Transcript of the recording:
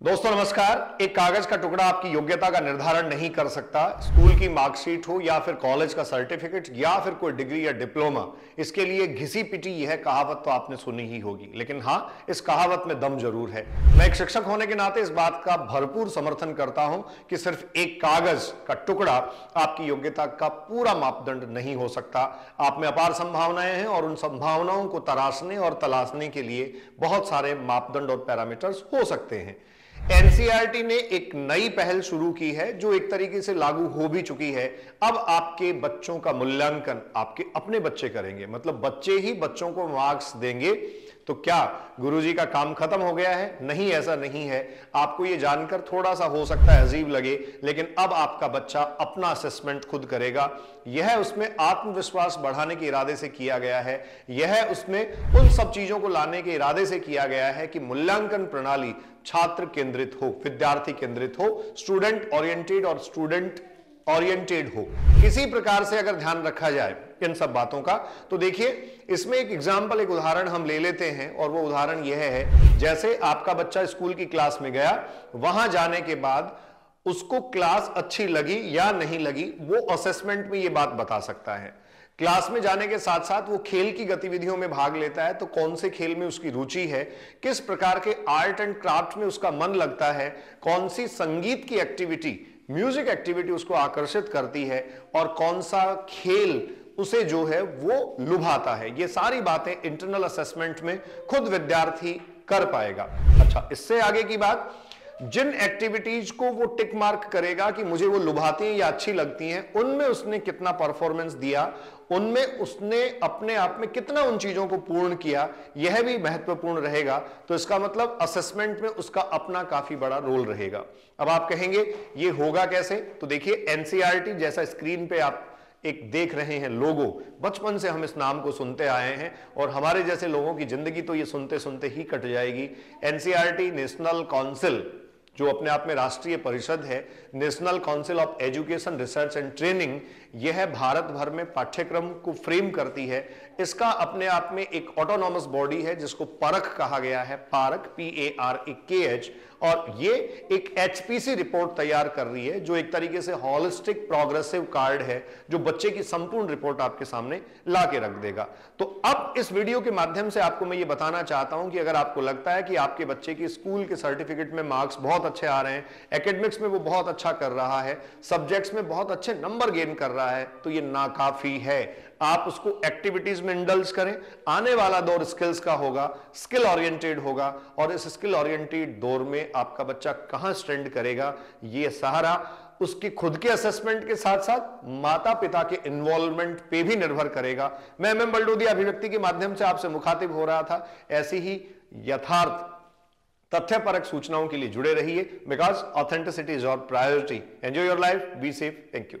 दोस्तों, नमस्कार। एक कागज़ का टुकड़ा आपकी योग्यता का निर्धारण नहीं कर सकता। स्कूल की मार्कशीट हो या फिर कॉलेज का सर्टिफिकेट या फिर कोई डिग्री या डिप्लोमा, इसके लिए घिसी पिटी यह कहावत तो आपने सुनी ही होगी। लेकिन हाँ इस कहावत में दम ज़रूर है। मैं एक शिक्षक होने के नाते इस बात का भरपूर समर्थन करता हूँ कि सिर्फ़ एक कागज़ का टुकड़ा आपकी योग्यता का पूरा मापदंड नहीं हो सकता। आप में अपार संभावनाएँ हैं और उन संभावनाओं को तराशने और तलाशने के लिए बहुत सारे मापदंड और पैरामीटर्स हो सकते हैं। एनसीआरटी ने एक नई पहल शुरू की है, जो एक तरीके से लागू हो भी चुकी है। अब आपके बच्चों का मूल्यांकन आपके अपने बच्चे करेंगे। मतलब बच्चे ही बच्चों को मार्क्स देंगे। तो क्या गुरुजी का काम खत्म हो गया है? नहीं, ऐसा नहीं है। आपको यह जानकर थोड़ा सा हो सकता है, अजीब लगे, लेकिन अब आपका बच्चा अपना असेसमेंट खुद करेगा। यह उसमें आत्मविश्वास बढ़ाने के इरादे से किया गया है। यह उसमें उन सब चीज़ों को लाने के इरादे से किया गया है कि मूल्यांकन प्रणाली छात्र केंद्रित हो, विद्यार्थी केंद्रित हो स्टूडेंट ओरिएंटेड और स्टूडेंट ओरिएंटेड हो। किसी प्रकार से अगर ध्यान रखा जाए इन सब बातों का तो देखिए, इसमें एक एग्ज़ाम्पल एक उदाहरण हम ले लेते हैं, और वो उदाहरण यह है, जैसे आपका बच्चा स्कूल की क्लास में गया, वहाँ जाने के बाद उसको क्लास अच्छी लगी या नहीं लगी, वो असेसमेंट में ये बात बता सकता है। क्लास में जाने के साथ साथ वो खेल की गतिविधियों में भाग लेता है तो कौन से खेल में उसकी रुचि है, किस प्रकार के आर्ट एंड क्राफ्ट में उसका मन लगता है, कौन सी संगीत की एक्टिविटी म्यूज़िक एक्टिविटी उसको आकर्षित करती है और कौन सा खेल उसे जो है वो लुभाता है। ये सारी बातें इंटरनल असेसमेंट में खुद विद्यार्थी कर पाएगा। अच्छा इससे आगे की बात जिन एक्टिविटीज़ को वो टिक मार्क करेगा कि मुझे वो लुभाती हैं या अच्छी लगती हैं, उनमें उसने कितना परफॉर्मेंस दिया, उनमें उसने अपने आप में कितना उन चीज़ों को पूर्ण किया, यह भी महत्वपूर्ण रहेगा। तो इसका मतलब असेसमेंट में उसका अपना काफ़ी बड़ा रोल रहेगा। अब आप कहेंगे, ये होगा कैसे? तो देखिए एनसीआरटी जैसा स्क्रीन पे आप एक देख रहे हैं लोगो बचपन से हम इस नाम को सुनते आए हैं और हमारे जैसे लोगों की ज़िंदगी तो ये सुनते सुनते ही कट जाएगी। एनसीआरटी नेशनल काउंसिल जो अपने आप में राष्ट्रीय परिषद है national council of education research and training यह भारत भर में पाठ्यक्रम को फ्रेम करती है। इसका अपने आप में एक ऑटोनॉमस बॉडी है, जिसको परख कहा गया है park P A R A K H और ये एक एचपीसी रिपोर्ट तैयार कर रही है, जो एक तरीके से हॉलिस्टिक प्रोग्रेसिव कार्ड है, जो बच्चे की संपूर्ण रिपोर्ट आपके सामने ला के रख देगा। तो अब इस वीडियो के माध्यम से आपको मैं ये बताना चाहता हूँ कि अगर आपको लगता है कि आपके बच्चे की स्कूल के सर्टिफिकेट में मार्क्स बहुत अच्छे आ रहे हैं एकेडमिक्स में वो बहुत अच्छा कर रहा है सब्जेक्ट्स में बहुत अच्छे नंबर गेन कर रहा है तो ये नाकाफी है। आप उसको एक्टिविटीज़ में इंडल्स करें। आने वाला दौर स्किल्स का होगा स्किल ओरिएंटेड होगा, और इस स्किल ओरिएंटेड दौर में आपका बच्चा कहाँ स्टैंड करेगा, ये सहारा उसकी खुद के असेसमेंट के साथ साथ माता पिता के इन्वॉल्वमेंट पे भी निर्भर करेगा। मैं एम एम बल्डोदी अभिव्यक्ति के माध्यम से आपसे मुखातिब हो रहा था। ऐसी ही यथार्थ तथ्यपरक सूचनाओं के लिए जुड़े रहिए। Because authenticity is our priority enjoy your life be safe thank you